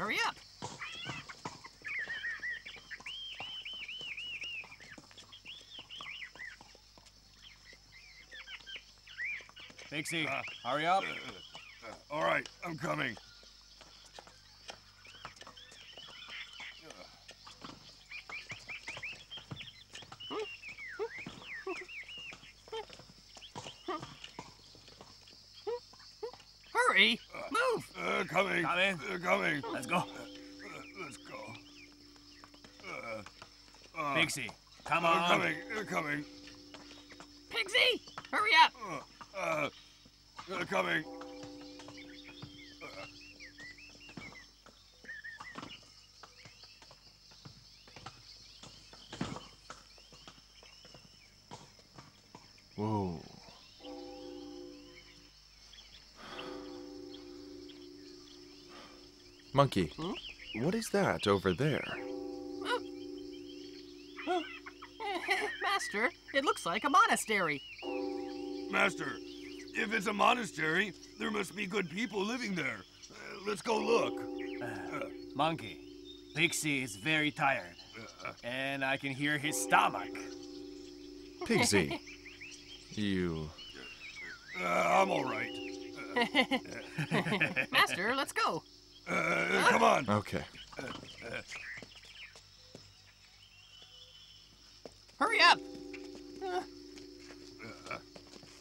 Hurry up. Pigsy, hurry up. All right, I'm coming. Hurry. Move. Uh, coming. Coming. Uh, coming. Let's go. Let's go. Uh, uh, Pigsy, come uh, on. coming. They're coming. Pigsy, hurry up. Uh, uh, uh, coming. Monkey, what is that over there? Master, it looks like a monastery. Master, if it's a monastery, there must be good people living there. Uh, let's go look. Monkey, Pigsy is very tired. And I can hear his stomach. Pigsy. you. Uh, I'm all right. Master, let's go. Uh, come on. Okay. Hurry up. Uh,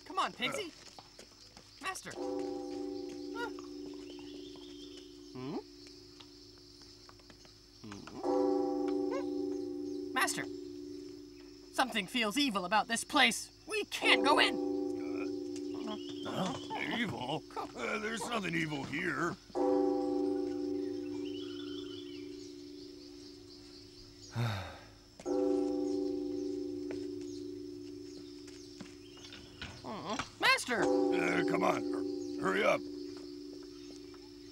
come Come on, Pigsy. Master. Huh. Hmm? Hmm? Master. Something feels evil about this place. We can't go in. Evil? Uh, there's nothing evil here. Master! Uh, come on, hurry up.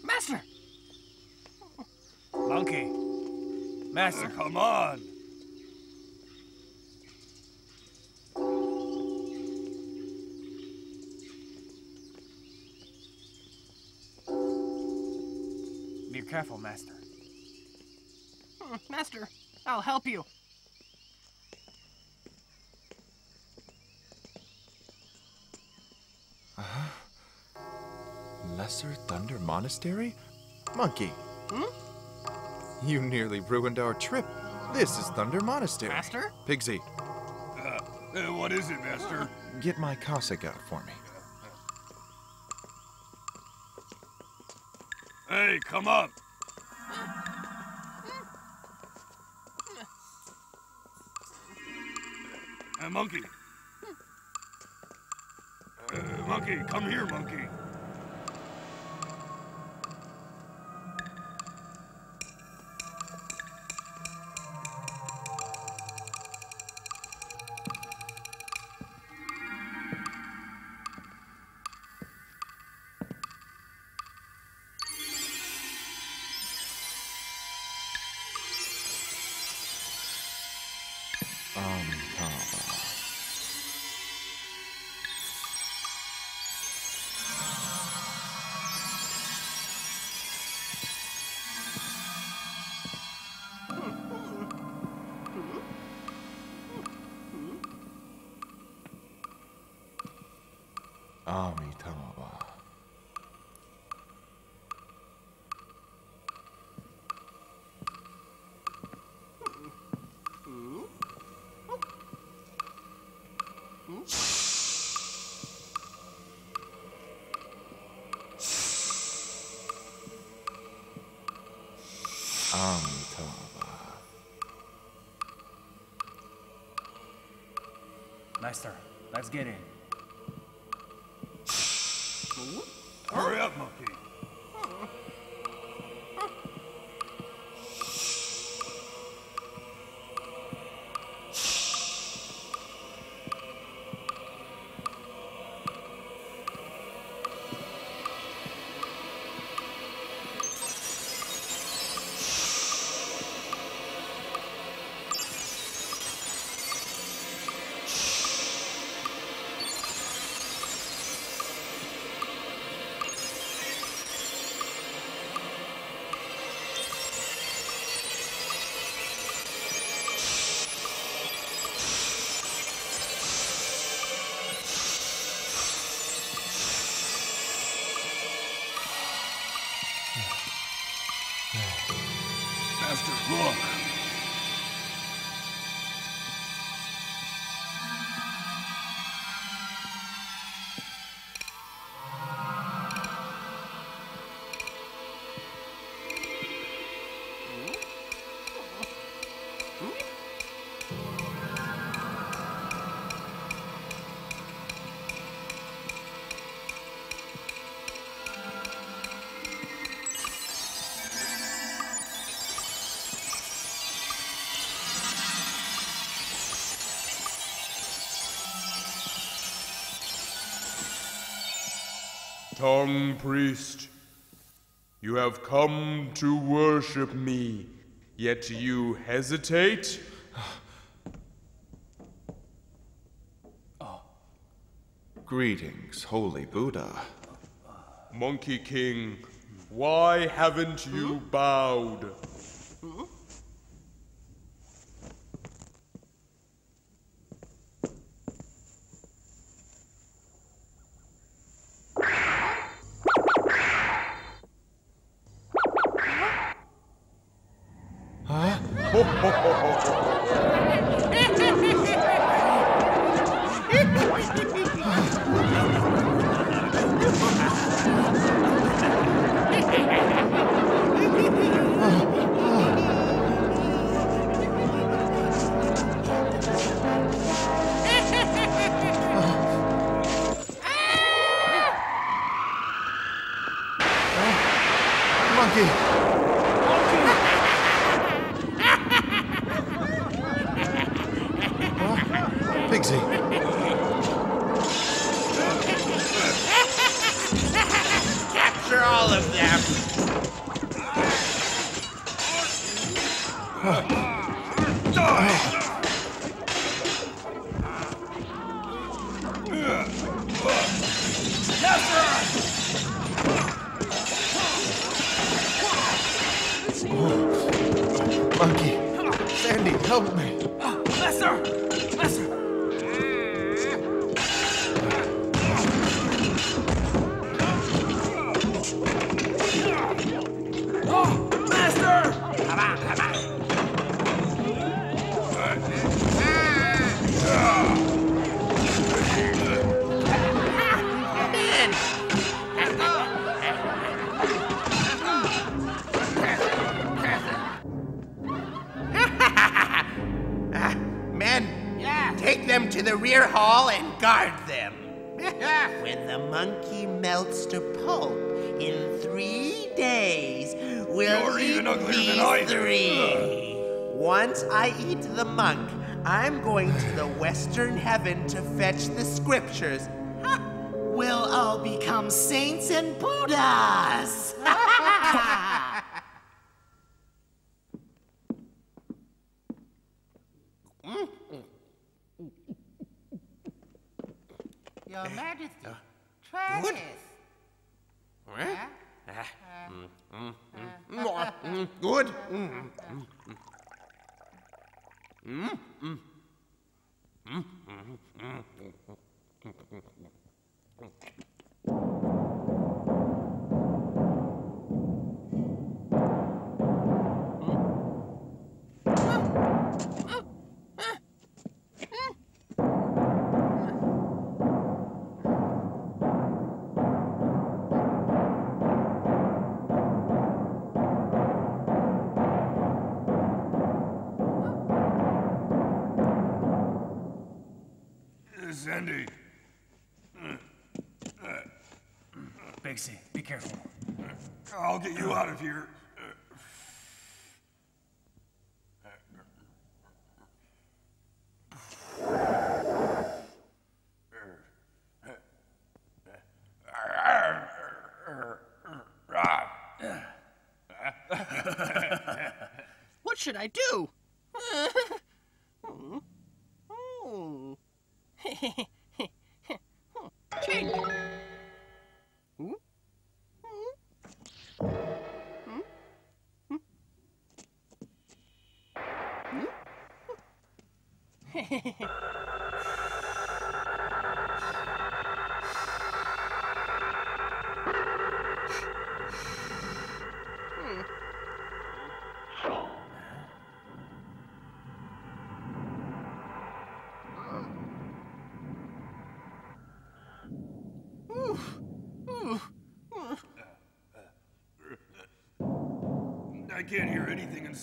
Master! Monkey. Uh, Master. come on. Be careful, Master. Master, I'll help you. Lesser Thunder Monastery? Monkey. Hmm? You nearly ruined our trip. This is Thunder Monastery. Master? Pigsy, Uh, uh, what is it, Master? get my cassock out for me. Hey, come up. Monkey. Uh, monkey, come here, monkey. Amitabha. Master, let's get in. Tang priest, you have come to worship me, yet you hesitate? Ah. Greetings, Holy Buddha. Monkey King, why haven't you bowed? Hmm? Capture all of them. Monkey! Sandy, help me! Lester! Guard them. when the monkey melts to pulp in three days, we'll You're eat even uglier these than I three. Once I eat the monk, I'm going to the western heaven to fetch the scriptures. Ha! We'll all become saints and Buddhas. Your Majesty, try Good. this. Mm, Good. Mm. Uh, I'll get you out of here. What should I do?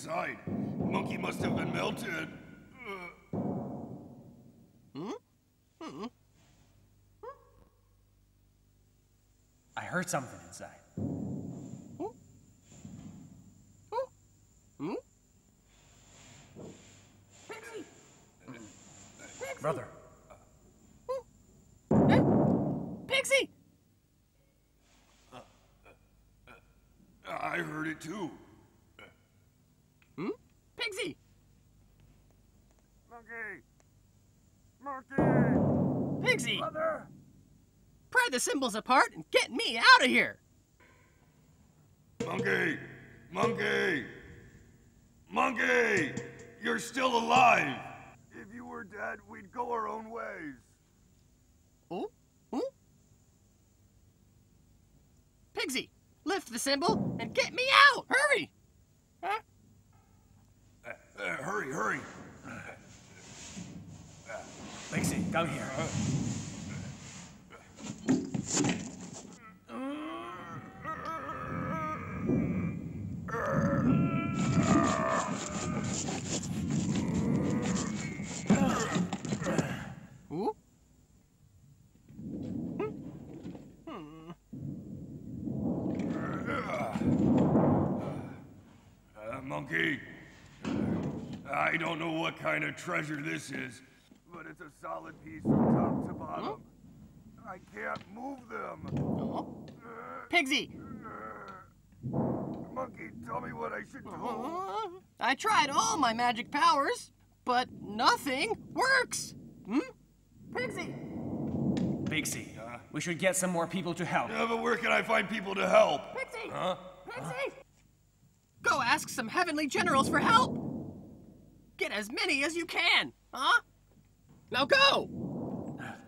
Inside. Monkey must have been melted. Uh, I heard something inside. Brother, Pigsy! I heard it too. Pigsy! Monkey! Monkey! Pigsy! Pry the cymbals apart and get me out of here! Monkey! Monkey! Monkey! You're still alive! If you were dead, we'd go our own ways. Oh? Oh? Pigsy, lift the cymbal and get me out! Hurry! Huh? Uh, hurry, hurry. Pigsy, come here. Ooh? Monkey. I don't know what kind of treasure this is, but it's a solid piece from top to bottom. Uh-huh. I can't move them. oh Pigsy, uh, Monkey, tell me what I should do. uh, I tried all my magic powers, but nothing works. Hmm? Pigsy, Pixie, uh, we should get some more people to help. Yeah, but where can I find people to help? Pigsy! Huh? Pigsy! Go ask some heavenly generals for help! Get as many as you can, huh? Now go!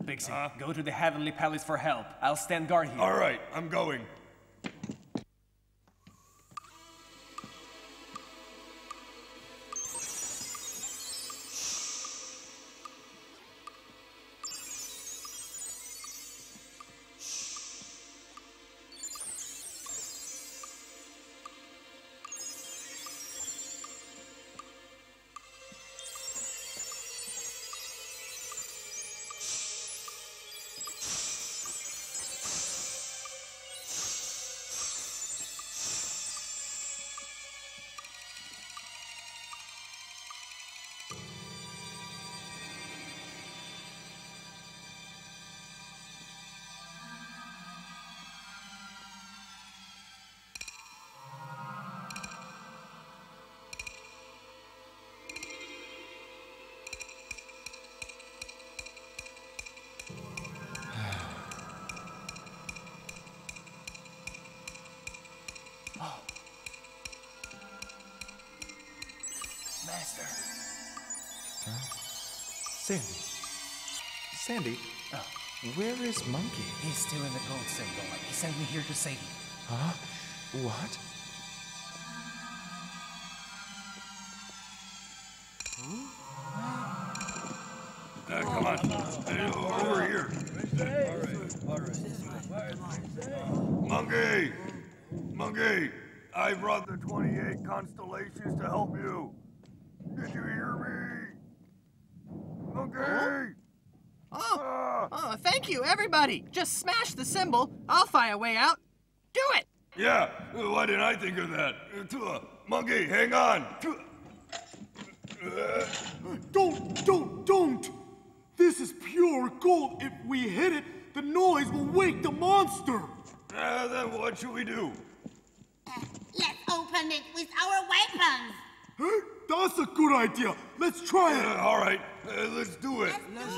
Pigsy, go to the Heavenly Palace for help. I'll stand guard here. All right, I'm going. Master. Sandy. Sandy, where is Monkey? He's still in the gold cymbal. He sent me here to save you. Huh? What? Uh, come on. Uh, over here. Monkey! Monkey! I brought the 28 constellations thank you, everybody! Just smash the cymbal. I'll find a way out. Do it! yeah, why didn't I think of that? Uh, Tua, Monkey, hang on. Tua. Uh, Don't, don't, don't! This is pure gold. If we hit it, the noise will wake the monster. uh, then what should we do? Let's open it with our weapons. Huh? That's a good idea. Let's try Uh, it. all right, uh, let's do it. Let's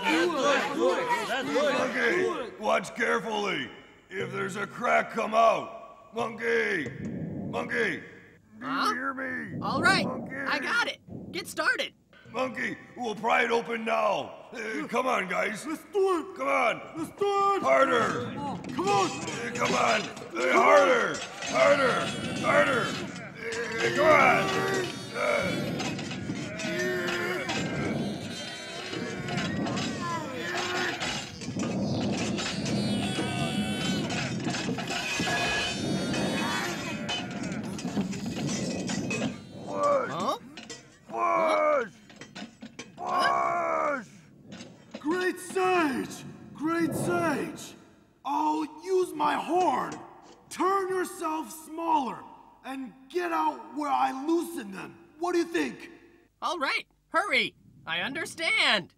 do it. Monkey, watch carefully. If there's a crack, come out. Monkey, monkey, do you hear me? All right, Monkey. I got it. Get started. Monkey, we'll pry it open now. Uh, come on, guys. Let's do it. Come on. Let's do it. Harder. Come on. Uh, Come on. Uh, Harder. Harder. Harder. Uh, Come on. Sage. I'll use my horn. Turn yourself smaller and get out where I loosen them. What do you think? All right, hurry. I understand.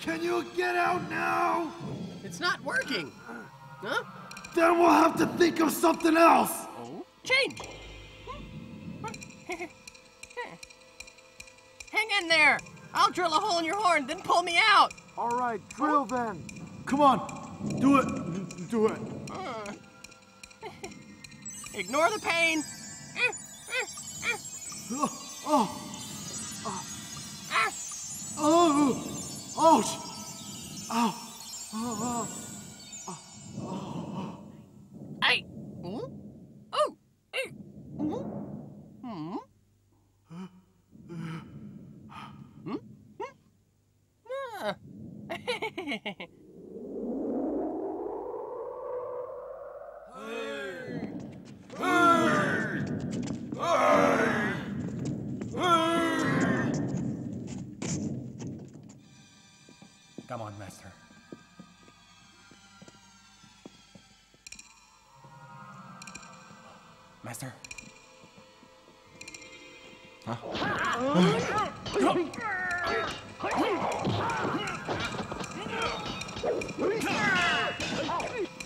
Can you get out now? It's not working. Huh? Then we'll have to think of something else. Oh? Change. Hang in there. I'll drill a hole in your horn, then pull me out. All right, drill then. Come on, do it. Do it. Ignore the pain. Oh, oh, oh, ouch. Ow. Oh, oh. oh, oh.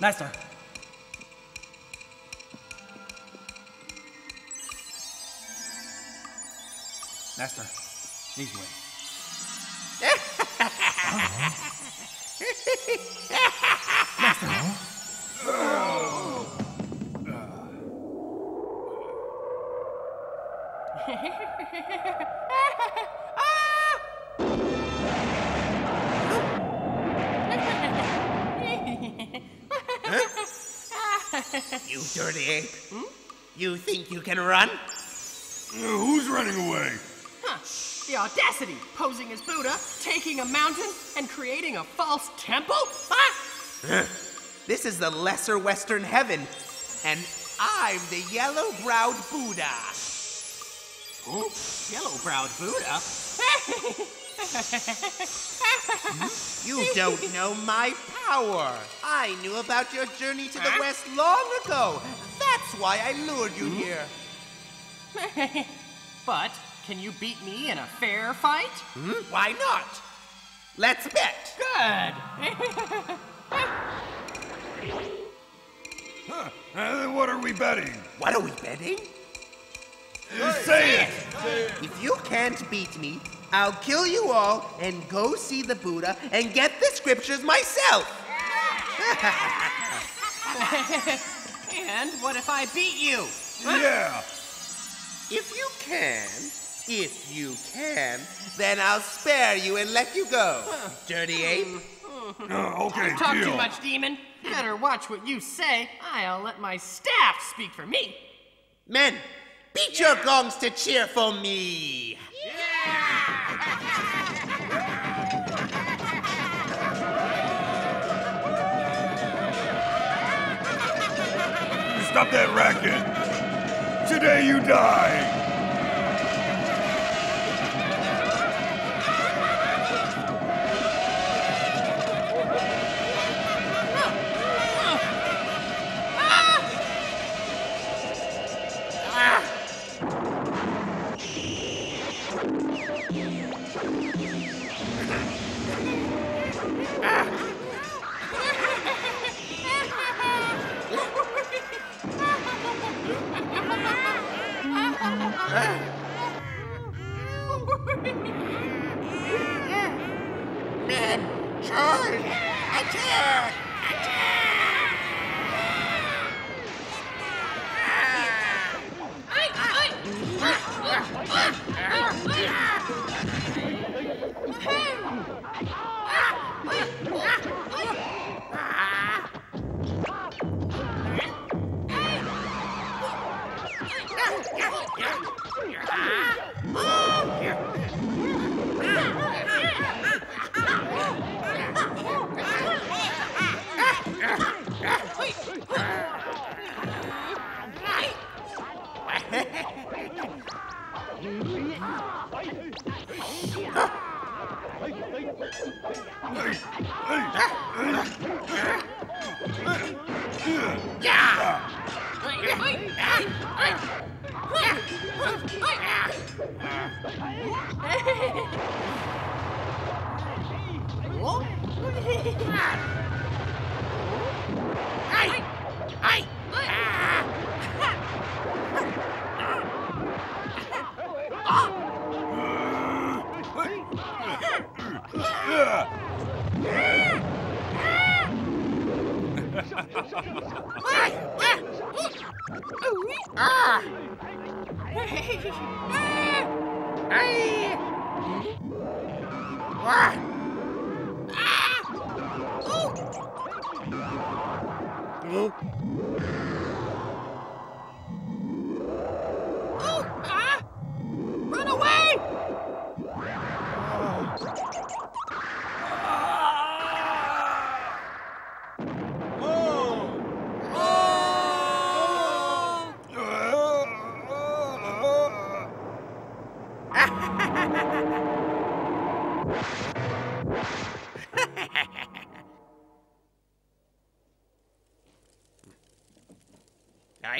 Master. Master, these way. You taking a mountain, and creating a false temple? Huh? This is the lesser western heaven, and I'm the yellow-browed Buddha. Yellow-browed Buddha? You don't know my power. I knew about your journey to the west long ago. That's why I lured you here. but can you beat me in a fair fight? Hmm? Why not? Let's bet. Good. Huh. Uh, what are we betting? What are we betting? Say it! If you can't beat me, I'll kill you all and go see the Buddha and get the scriptures myself. and what if I beat you? Yeah! If you can, if you can, then I'll spare you and let you go. Dirty ape. Uh, okay, Talk deal. too much, demon. Better watch what you say. I'll let my staff speak for me. Men, beat your gongs to cheer for me. Yeah! Stop that racket! Today you die!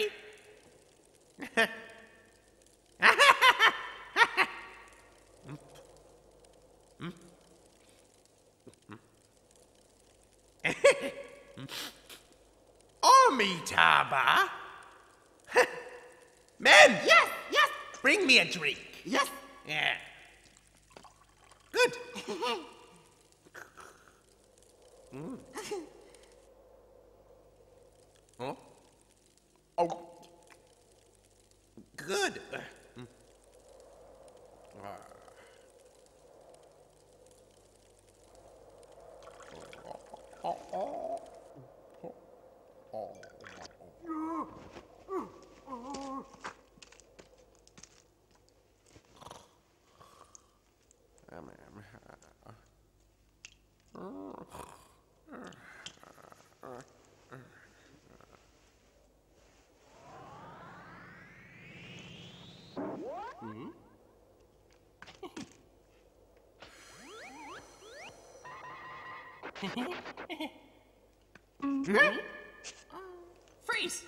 Aye? Amitabha? Men! Yes, yes, Bring me a drink. yes. Yeah. Good. Mm. Huh? Oh. Good. Mm. Freeze!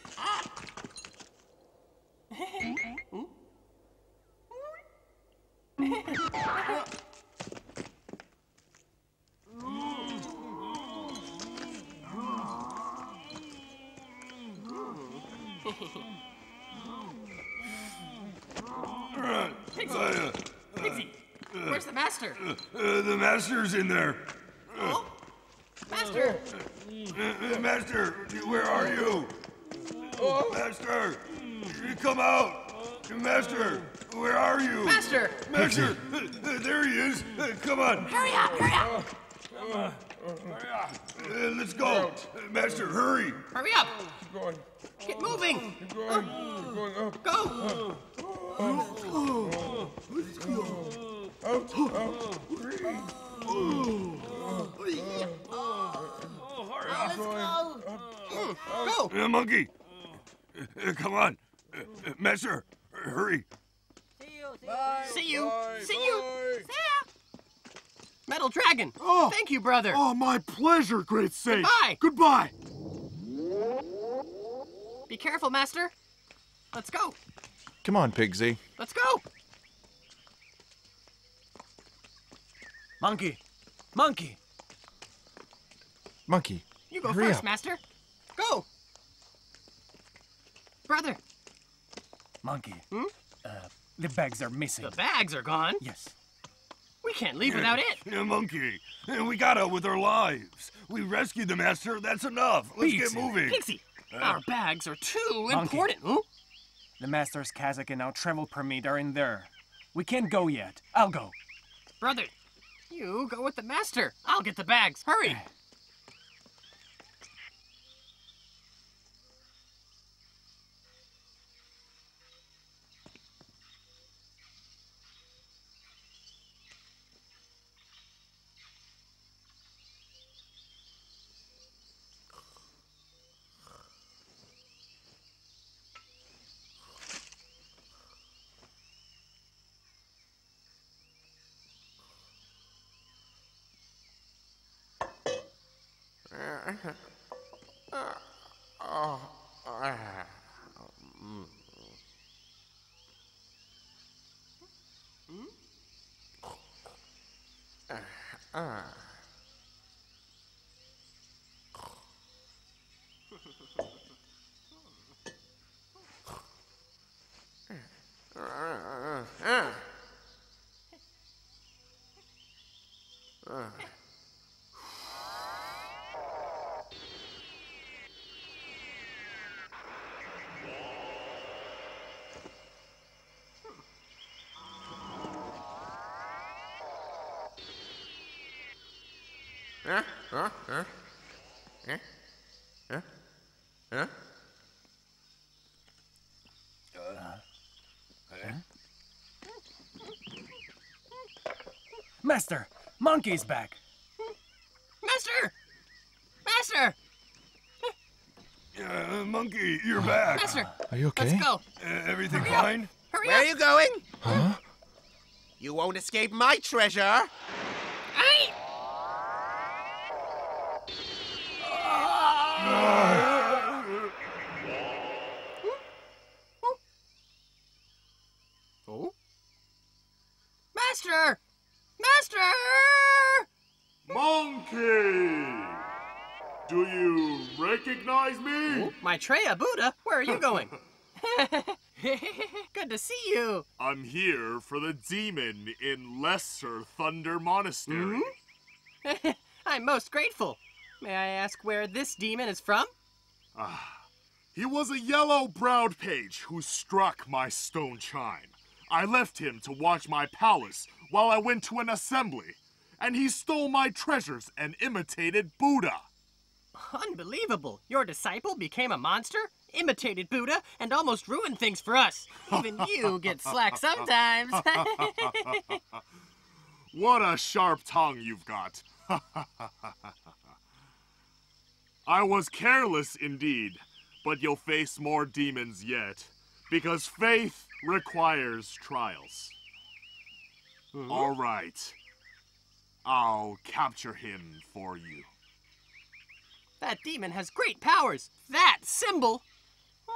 Pigsy! Pigsy! Where's the master? Uh, the master's in there. Oh? Master! Uh, uh, master, where are you? Master, come out. Master, where are you? Master! Master, there he is. Come on. Hurry up, hurry up. Uh, let's go. Uh, Master, hurry. Hurry up! Get moving! Go! Let's Go! Uh, monkey, uh, uh, come on. Uh, uh, Master, uh, hurry. See you! See you! See you! Metal Dragon! Oh. Thank you, brother! Oh, my pleasure, great sage. Goodbye. Goodbye. Be careful, Master! Let's go! Come on, Pigsy. Let's go! Monkey! Monkey! Monkey. You go hurry first, up. Master! Go! Brother, Monkey. Hmm? Uh, the bags are missing. the bags are gone. Yes. We can't leave without it. Yeah, monkey, uh, we got out with our lives. We rescued the master. That's enough. Let's get moving. Pigsy, our bags are too Monkey. important. Huh? The master's cassock and our travel permit are in there. We can't go yet. I'll go. Brother, you go with the master. I'll get the bags. Hurry! Ah. Huh? Huh? Huh? Huh? Huh? Huh? Master, Monkey's back. Master! Master! Uh, monkey, you're back. Master! Are you okay? Let's go! Uh, everything Hurry up. fine? Hurry Where up! are you going? Huh? You won't escape my treasure. Aye! Oh? Master! Master! Monkey! Do you recognize me? Maitreya Buddha, where are you going? Good to see you. I'm here for the demon in Lesser Thunder Monastery. Hmm. I'm most grateful. May I ask where this demon is from? Ah, He was a yellow browed page who struck my stone chime. I left him to watch my palace while I went to an assembly, and he stole my treasures and imitated Buddha. Unbelievable. Your disciple became a monster, imitated Buddha, and almost ruined things for us. Even you get slack sometimes. What a sharp tongue you've got. I was careless indeed, but you'll face more demons yet, because faith requires trials. Hmm? All right. I'll capture him for you. That demon has great powers. That cymbal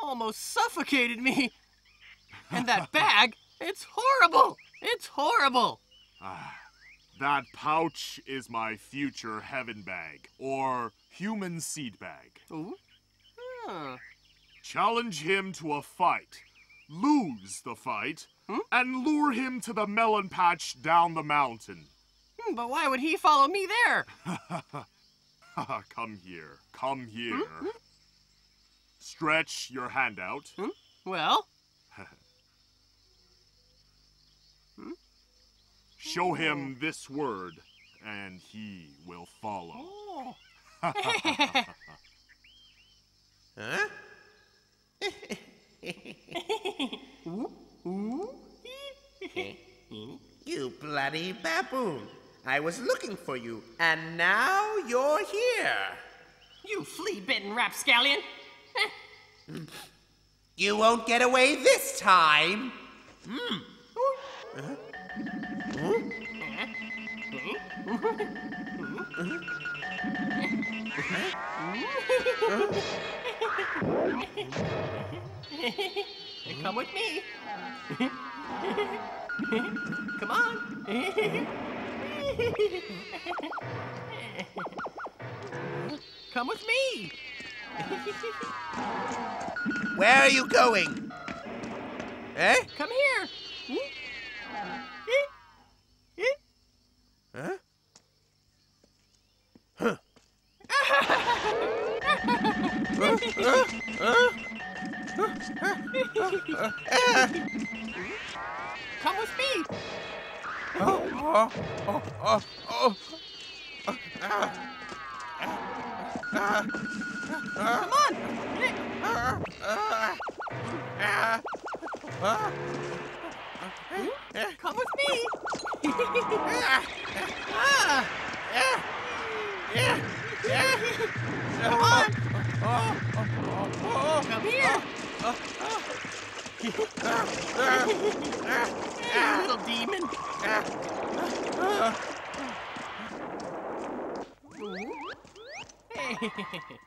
almost suffocated me. And that bag, it's horrible. It's horrible. Ah, that pouch is my future heaven bag, or human seed bag. Ooh. Huh. Challenge him to a fight, lose the fight, hmm? and lure him to the melon patch down the mountain. Hmm, But why would he follow me there? come here, come here. Hmm? Hmm? Stretch your hand out. Hmm? Well, Show him oh. this word, and he will follow. oh. Huh? you bloody baboon. I was looking for you, and now you're here. you flea-bitten rapscallion. You won't get away this time. Hmm. Come with me. Come on. Come with me. Where are you going? Eh? Come here. Huh? Come with me. Oh, oh, oh, oh. Come on. Come with me. Ah. Come on. Come here. You little demon. Hey.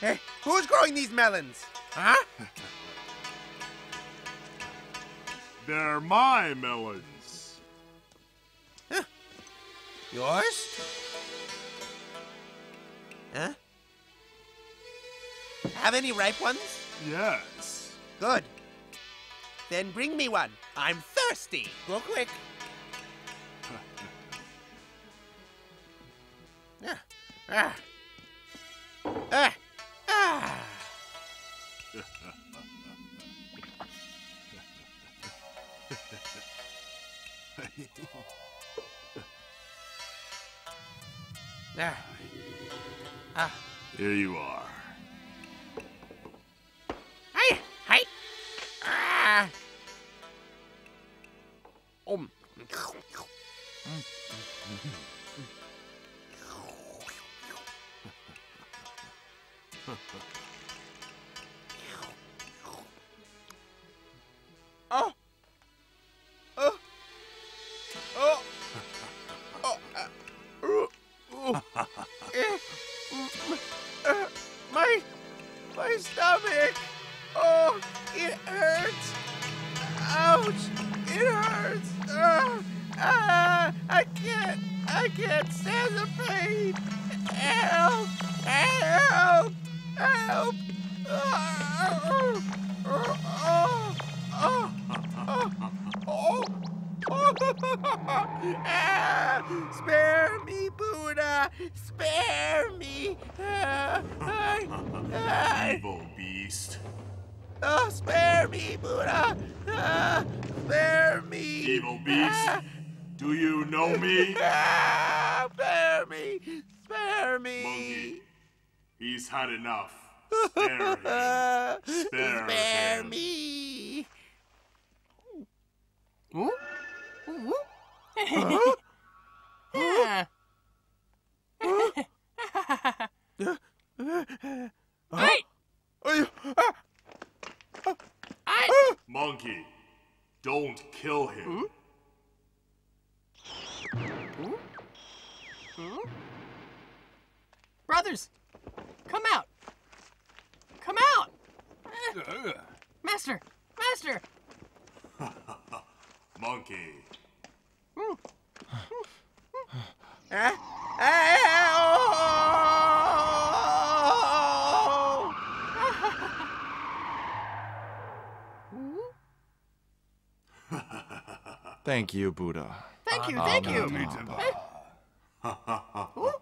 Hey! Who's growing these melons? Huh? They're my melons. Yours? Huh? Have any ripe ones? Yes. Good. Then bring me one. I'm thirsty. Go quick. ah. Ah. Ah. ah. There. Ah. Here you are. Evil beast. oh, spare me, Buddha! Ah, spare me! Evil beast. Do you know me? Ah, spare me! Spare me! Monkey. He's had enough. Spare him. Ah, Spare spare him. me! Ooh. Ooh. Yeah. Hey! I. Monkey. Don't kill him. Brothers, come out. Come out. Eh. Master, master. Monkey. Ah, ah, Thank you, Buddha. Thank you, ah, thank you.